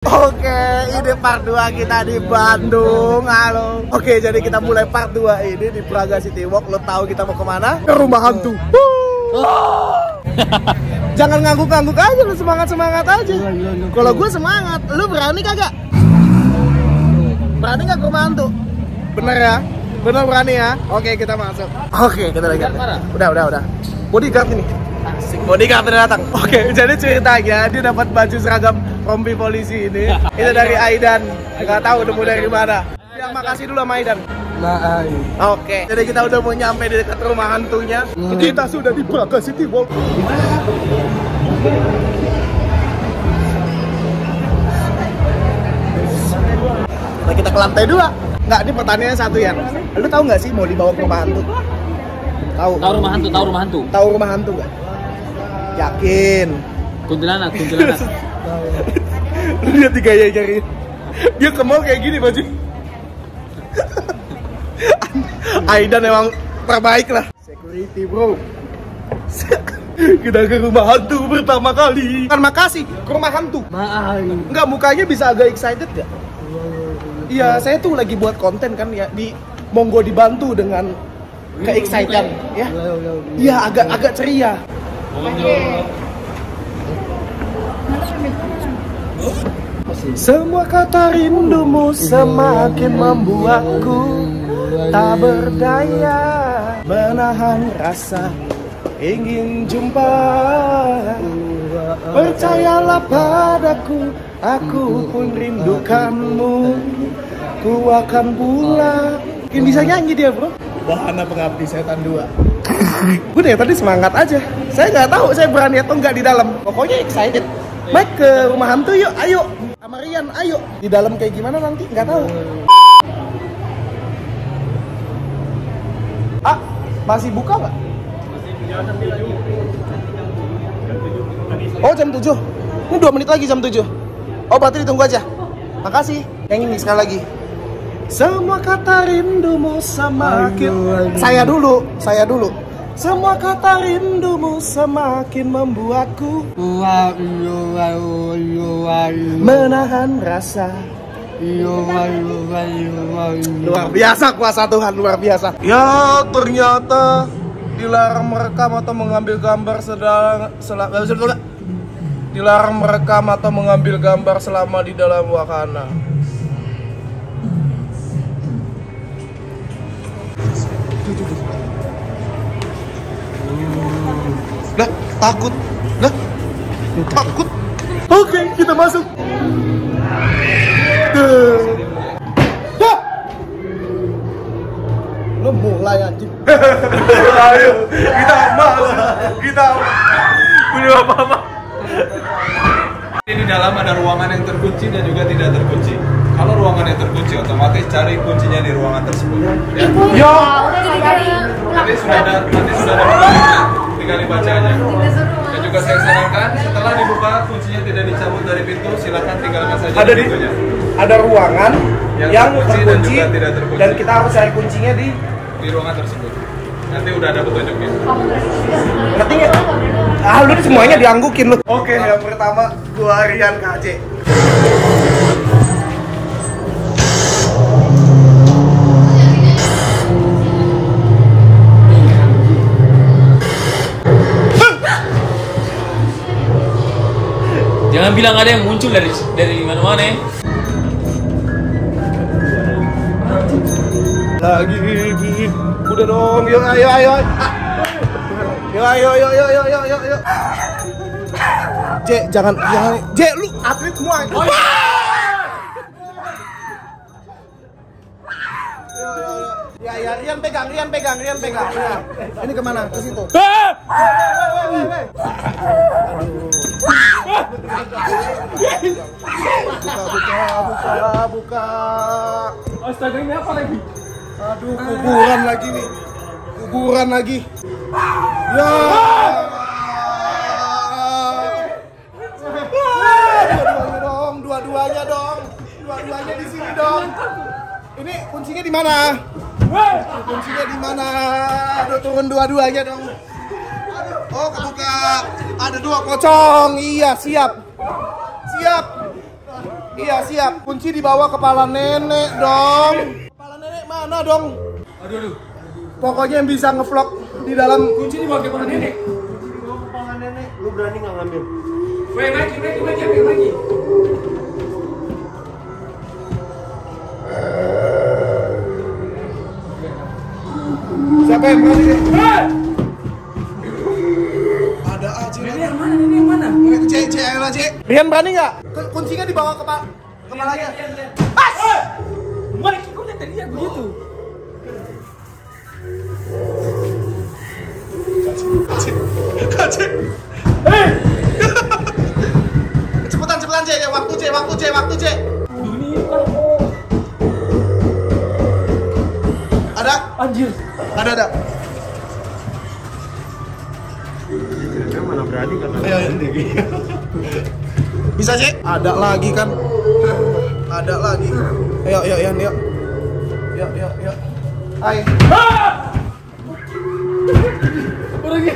Oke, ini part 2 kita di Bandung. Halo. Oke, jadi kita mulai part 2 ini di Praga City Walk. Lo tahu kita mau ke mana? Ke rumah hantu. Jangan ngangguk-ngangguk aja, lu semangat-semangat aja. Kalau gue semangat, lu berani kagak? Berani nggak ke rumah hantu? Bener ya? Bener berani ya? Oke, kita masuk. Oke, kita lagi. Udah, udah, udah. Bodyguard ini. Bodyguard udah datang. Oke, jadi ceritanya dia dapat baju seragam rompi polisi ini. Itu dari Aidan. Gak tahu nemu dari mana. Ya, makasih dulu sama Aidan. Nah, Oke, jadi kita udah mau nyampe di dekat rumah hantunya. Kita sudah di Braga City Walk. Nah, kita ke lantai dua. Nggak, ini pertanyaannya satu ya. Lu tahu nggak sih mau dibawa ke rumah hantu? Tahu. tahu rumah hantu, tahu rumah hantu. Tahu rumah hantu nggak? Yakin. Kuntilanak, kuntilanak. Lu lihat di gaya cari. Dia ke mall kayak gini baju. Aidan emang terbaik lah. Security bro. Kita ke rumah hantu pertama kali. Kan makasih ke rumah hantu. Maaf. Enggak mukanya bisa agak excited gak? Iya, saya tuh lagi buat konten kan ya di monggo dibantu dengan ke-excited ya. Iya, agak agak ceria. Semua kata rindumu semakin membuatku tak berdaya menahan rasa ingin jumpa. Percayalah padaku, aku pun rindukanmu. Ku akan pulang. Mungkin bisa nyanyi dia bro. Wahana pengabdi setan dua. Gue dari tadi semangat aja. Saya nggak tahu saya berani atau nggak di dalam. Pokoknya excited. Mike ke rumah hantu yuk, ayo. Sama Rian, ayo. Di dalam kayak gimana nanti? Nggak tahu. Ah, masih buka nggak? Oh jam 7 Ini 2 menit lagi jam 7 Oh berarti ditunggu aja. Makasih. Yang ini sekali lagi. Semua kata rindumu semakin Saya dulu Saya dulu Semua kata rindumu semakin membuatku Menahan rasa. Luar biasa kuasa Tuhan luar biasa. Ya ternyata dilarang merekam atau mengambil gambar sedang selama dilarang merekam atau mengambil gambar selama di dalam wahana. Lah, takut. Lah, takut. Oke, kita masuk. Dah. Lo mulai anjing. Ayo, kita masuk. Kita punya apa-apa. Di dalam ada ruangan yang terkunci dan juga tidak terkunci. Kalau ruangan yang terkunci, otomatis cari kuncinya di ruangan tersebut. Ya. Yo, Nanti sudah ada, nanti sudah ada tinggal dibacanya. Dan juga saya sarankan setelah dibuka kuncinya tidak dicabut dari pintu, silakan tinggalkan saja ada di pintunya. ada ruangan Yang yang, terkunci dan terkunci juga tidak terkunci. dan kita harus cari kuncinya di di ruangan tersebut. Nanti udah ada petunjuknya. ngerti nggak? Ah, lu semuanya dianggukin lu. Oke, yang pertama gua Rian KJ. Jangan bilang ada yang muncul dari dari mana-mana ya. Lagi, udah dong, yuk ayo ayo. Yuk ayo ayo ayo ayo ayo ayo. ayo. J, jangan jangan J, lu atlet semua. Oh, Ya, ya, Rian pegang, Rian pegang, Rian pegang. Ya. Ini ke mana? Ke situ. Woi. Buka, buka, buka, buka. Astaga ini apa lagi? Aduh, kuburan lagi nih. Kuburan lagi. Ya. Dua-duanya dong, dua-duanya dong. Dua-duanya di sini dong. Ini kuncinya di mana? Kuncinya di mana? Aduh, turun dua-duanya dong. Aduh, oh kebuka. Ada dua pocong. Iya, siap. Siap. Iya siap. Kunci di bawah kepala nenek dong. Kepala nenek mana dong? Aduh, aduh. Pokoknya yang bisa ngevlog di dalam Kunci di bawah kepala nenek. kepala nenek. Lu berani nggak ngambil? Weh, Maki, Maki, Maki, ambil Maki. Siapa yang berani? Aja. Ini yang mana? Ini yang mana? Cek, cek, ayo lah, cek. Rian berani nggak? Ke- Kuncinya di bawah kepala kepalanya. Pas! Ada lagi kan? Ada lagi. Ayo, ayo, ayo, ayo. Ayo, ayo, ayo. Hai. Orangnya.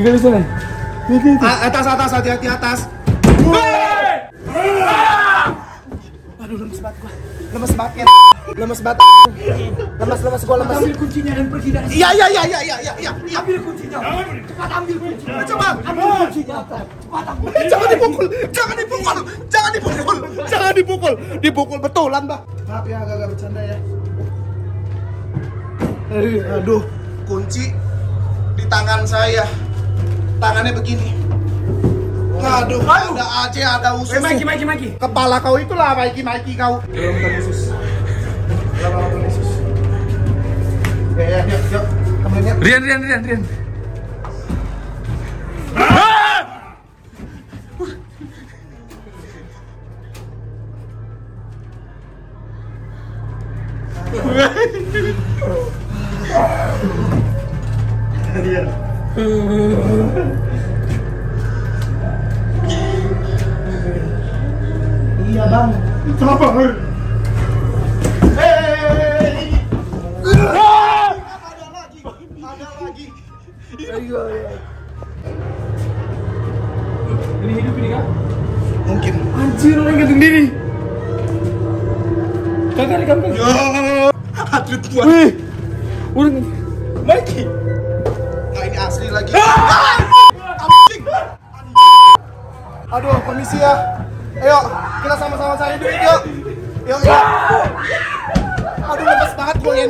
Kagak bisa nih. Atas, atas, hati-hati atas. Aduh, lemes banget gua. Lemes banget ya. Lemes banget. Lemes, lemes gua lemes. Ambil kuncinya dan pergi dari sini. Iya, iya, iya, iya, iya, iya. Ambil kuncinya. Cepat ambil kuncinya. Coba. Ambil kuncinya. Cepat ambil. Jangan dipukul, jangan dipukul, jangan dipukul, jangan dipukul, dipukul betulan, Mbak. Maaf ya, agak-agak bercanda ya. Aduh, kunci di tangan saya. Tangannya begini. Aduh, ada aja ada usus. Weh, Maki, Maki, Maki. Kepala kau itulah Mikey Mikey kau. Belum bukan Lihat. Rian, Rian, Rian, Rian. Iya bang. Kenapa? Ada lagi. Ada lagi. Ini hidup ini kan? Mungkin. Anjir, orang gantung diri. Kagak ada gambar. Ya. Atlet gua. Wih. Orang Mikey. Nah ini asli lagi. Ah! Anjing. Aduh, permisi ya. Ayo, kita sama-sama cari duit yuk. Yuk, yuk. Aduh, lemes banget gue.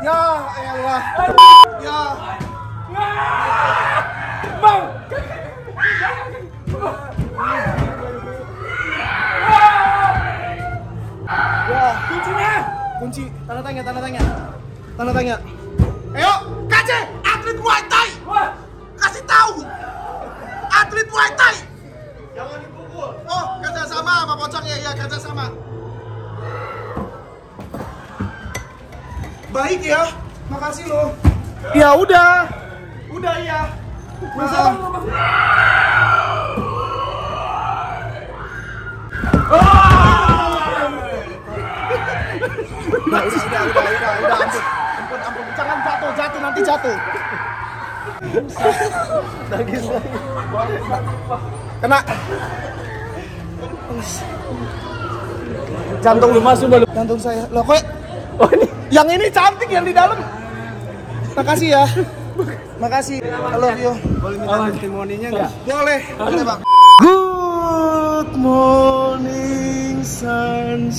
Ya, elah. Ya. Bang. Ya. Kuncinya. Kunci, tanda tanya, tanda tanya. Tanda tanya. Ayo, KC, atlet Muay Thai. Kasih tahu. Atlet Muay Thai. Jangan dipukul. Oh, kerja sama sama pocongnya. Ya, kerja sama. Baik ya. Makasih loh. Ya udah. Udah ya. Maaf. Udah, udah, udah, udah, udah, udah, ampun, ampun, ampun, jangan jatuh, jatuh, nanti jatuh. Nangis lagi. Kena. Jantung lu masuk. Jantung saya. Loh kok? Oh ini. Yang ini cantik yang di dalam. Makasih ya. Makasih. I love you. Boleh minta testimoninya enggak? Boleh. Boleh, Bang. Good morning sunshine.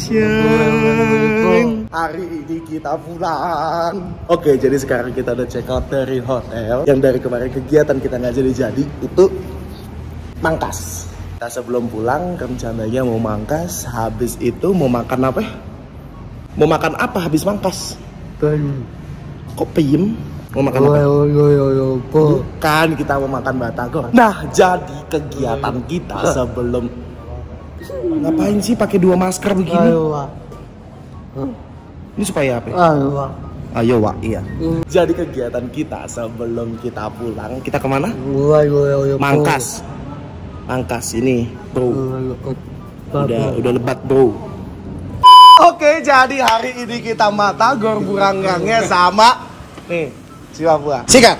Hari ini kita pulang. Oke, jadi sekarang kita udah check out dari hotel. Yang dari kemarin kegiatan kita nggak jadi-jadi itu mangkas. Kita sebelum pulang rencananya mau mangkas, habis itu mau makan apa? Mau makan apa habis mangkas? Kok piem? Mau makan apa? Bukan, kita mau makan batagor. Nah, jadi kegiatan kita sebelum ngapain sih pakai dua masker begini? Ini supaya apa? Ayo, Wak, iya. Jadi kegiatan kita sebelum kita pulang, kita ke mana? Mangkas. Mangkas ini, bro. Udah, udah lebat, bro. Oke, jadi hari ini kita mata gor buranggangnya sama nih Si Papua. Sikat.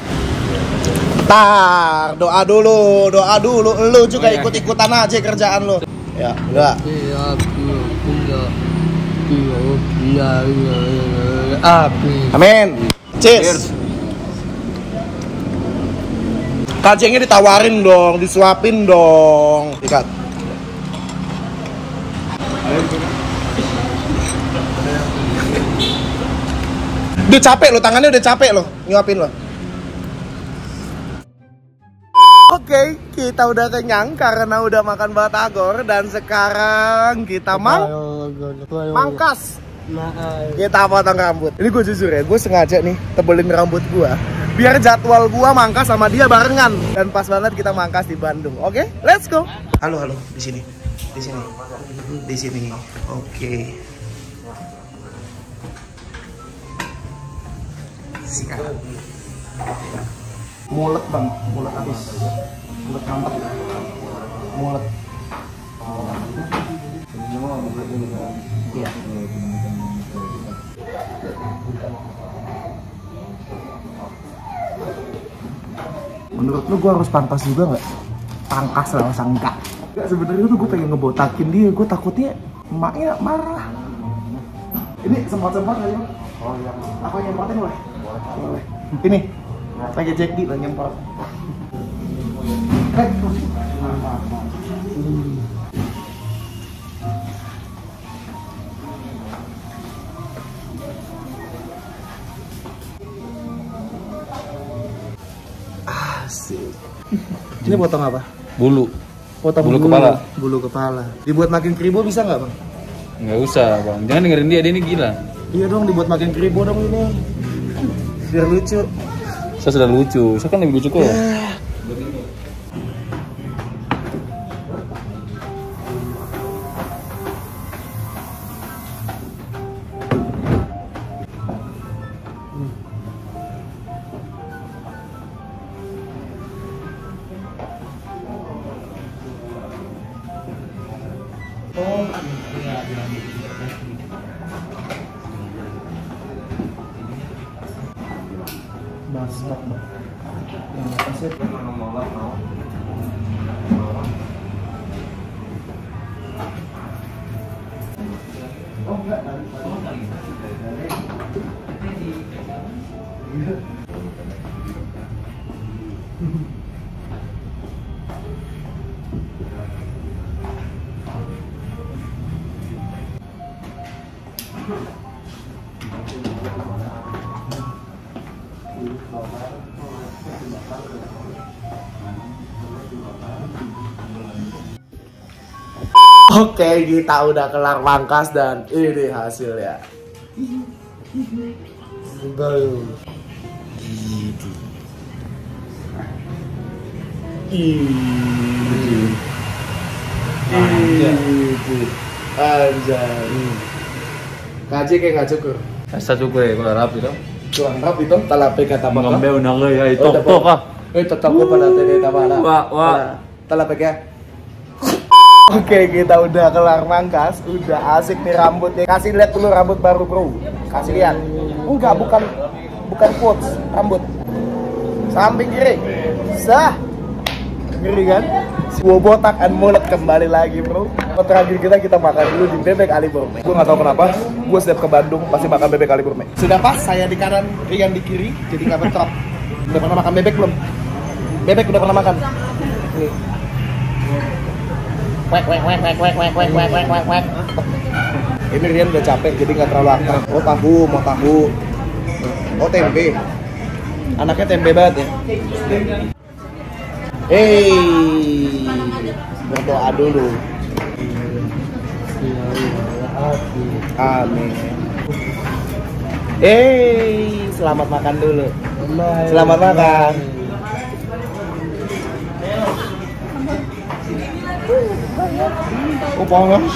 Tar, doa dulu, doa dulu. Lu juga Oh, iya. ikut-ikutan aja kerjaan lu. Ya, enggak. Api. Amin. Cheers. Kacengnya ditawarin dong, disuapin dong. Sikat. Udah capek lo, tangannya udah capek lo, nyuapin lo. Oke, kita udah kenyang karena udah makan batagor dan sekarang kita mau mangkas. Kita potong rambut. Ini gue jujur ya, gue sengaja nih tebelin rambut gue biar jadwal gue mangkas sama dia barengan dan pas banget kita mangkas di Bandung. Oke, let's go. Halo, halo, di sini, di sini, di sini. Oke. Mulet bang, mulet habis. Mulet mantap. Mulet. Iya. Menurut lu gue harus pantas juga nggak? Pangkas lah masa enggak? Enggak sebenarnya tuh gue pengen ngebotakin dia, gue takutnya emaknya marah. Ini sempat-sempat kali ya? Oh iya. Aku yang nyemprotin boleh? Ini, pakai Jack D lah nyemprot. Eh, Asik. Ini potong apa? Bulu. Potong Bulu kepala. Bulu kepala. Dibuat makin kribo bisa nggak bang? Nggak usah bang. Jangan dengerin dia. Dia ini gila. Iya dong, dibuat makin kribo dong ini. Biar lucu. Saya sudah lucu. Saya kan lebih lucu kok. lọc máu acid màu Để không bỏ lỡ những video Oke, kita udah kelar pangkas dan ini hasilnya. Baru. Gitu. Ih. Gitu. Anjay. Kaji kayak nggak cukur. Asa cukup ya kalau rapi dong. Kurang rap itu talape kata bangka. Ngambil naga ya itu. Oh, Tok ah. Eh, tetap ko pada tadi tabala. Wah, wah. Talape ya. Oke, kita udah kelar mangkas, udah asik nih rambutnya. Kasih lihat dulu rambut baru, Bro. Kasih lihat. Enggak, bukan bukan quotes, rambut. Samping kiri. Sah. Ngeri kan? Gua botak and mulut kembali lagi, Bro. Terakhir kita kita makan dulu di Bebek Ali Gourmet. Gue nggak tahu kenapa, gue setiap ke Bandung pasti makan Bebek Ali Gourmet. Sudah pas, saya di kanan, Rian di kiri, jadi nggak bentrok. Udah pernah makan bebek belum? Bebek udah pernah makan? Nih. Wek, wek, wek, wek, wek, wek, wek, wek, wek, wek, wek. Ini Rian udah capek, jadi nggak terlalu akrab. Oh tahu, mau tahu. Oh tempe. Anaknya tempe banget ya. Hei, berdoa dulu. Amin. Hei, selamat makan dulu. Selamat makan. Oh, panas.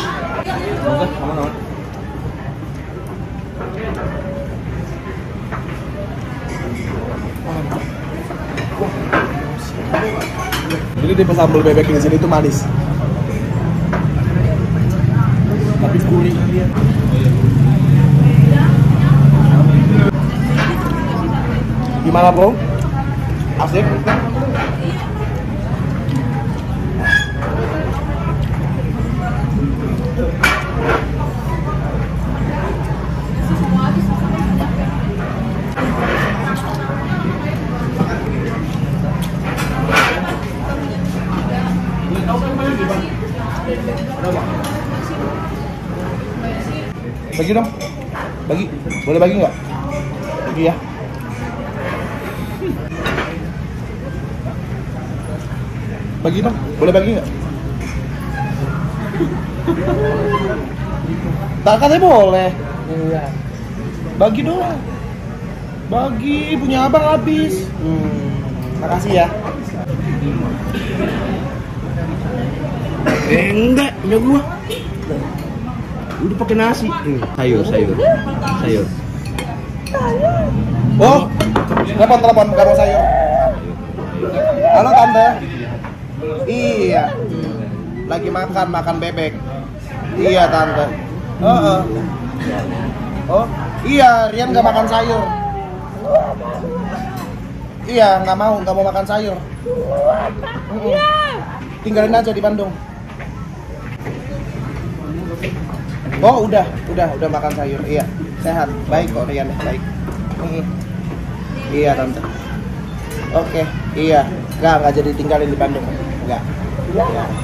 Jadi tipe sambal bebek di sini tuh manis. Tapi gurih. Gimana bro? Asik? Bagi dong. Bagi. Boleh bagi nggak? Bagi ya. Bagi dong. Boleh bagi nggak? Tak katanya boleh. Iya. Bagi dong. Bagi punya abang habis. Hmm. Makasih ya. Eh, enggak, punya gua. Udah pakai nasi. Sayur, sayur. Sayur. Oh, telepon telepon kamu sayur. Halo tante. Iya. Lagi makan makan bebek. Iya tante. Oh, oh. oh iya Rian nggak makan sayur. Iya nggak mau nggak mau makan sayur. Mm-mm. Tinggalin aja di Bandung. Oh udah udah udah makan sayur. Iya sehat baik kok Rian baik. Mm. Iya tante. Oke, iya. Enggak, enggak jadi tinggalin di Bandung. Enggak.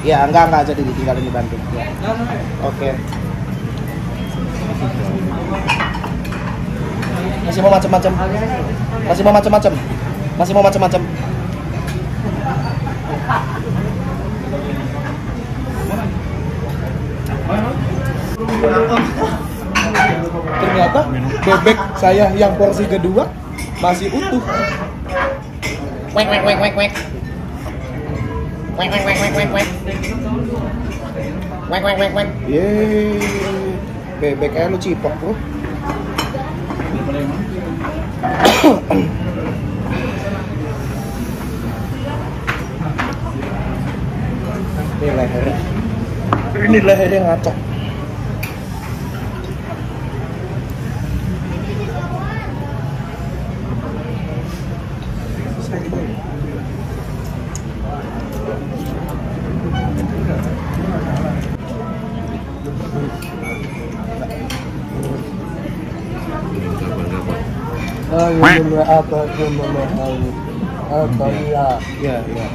Iya, enggak, enggak jadi ditinggalin di Bandung. Iya. Oke. Masih mau macam-macam? Masih mau macam-macam? Masih mau macam-macam? Ternyata bebek saya yang porsi kedua masih utuh. Wek wek wek wek wek. Wek wek wek wek wek wek. Wek wek wek. Yeay, bebeknya lu cipok bro. Ini lehernya. Ini lehernya ngaco. Apa cuma mahal apa ya Iya, iya.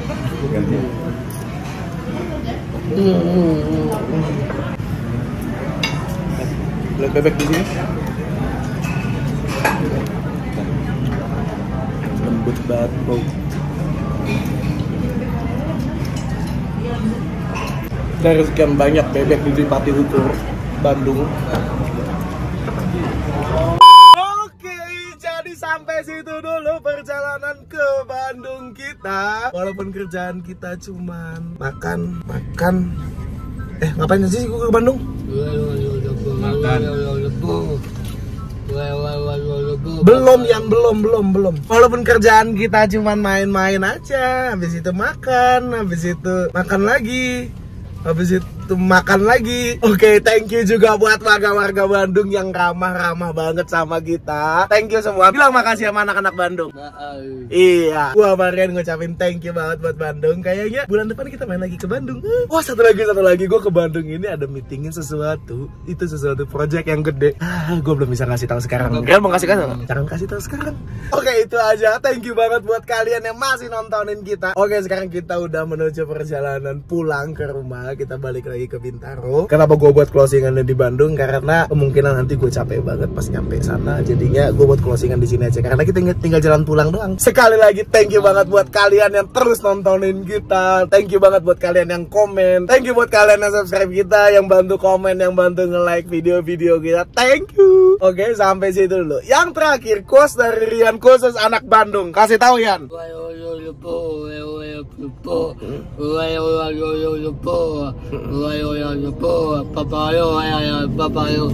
Lihat bebek di sini. Lembut banget, bro. Dari sekian banyak bebek di Pati Utur, Bandung. Walaupun kerjaan kita cuman makan, makan. Eh, ngapain sih gua ke Bandung? Belum yang belum belum belum. Walaupun kerjaan kita cuman main-main aja, habis itu makan, habis itu makan lagi. Habis itu makan lagi. Oke, thank you juga buat warga-warga Bandung yang ramah-ramah banget sama kita. Thank you semua. Bilang makasih sama anak-anak Bandung. Iya, gua Marian ngucapin thank you banget buat Bandung. Kayaknya bulan depan kita main lagi ke Bandung. Wah, satu lagi, satu lagi. Gua ke Bandung ini ada meetingin sesuatu. Itu sesuatu project yang gede. Ah, gua belum bisa ngasih tahu sekarang. Kalian mau kasih tahu? Jangan kasih tahu sekarang. Oke, itu aja. Thank you banget buat kalian yang masih nontonin kita. Oke, sekarang kita udah menuju perjalanan pulang ke rumah. Kita balik lagi ke Bintaro. Kenapa gue buat closingan di Bandung? Karena kemungkinan nanti gue capek banget pas nyampe sana. Jadinya gue buat closingan di sini aja. Karena kita tinggal, tinggal jalan pulang doang. Sekali lagi thank you banget buat kalian yang terus nontonin kita. Thank you banget buat kalian yang komen. Thank you buat kalian yang subscribe kita, yang bantu komen, yang bantu nge-like video-video kita. Thank you. Oke, sampai situ dulu. Yang terakhir, quotes dari Rian khusus anak Bandung. Kasih tahu Yan. 哎呦呀 ayo, 爸爸 Papa, 爸爸哟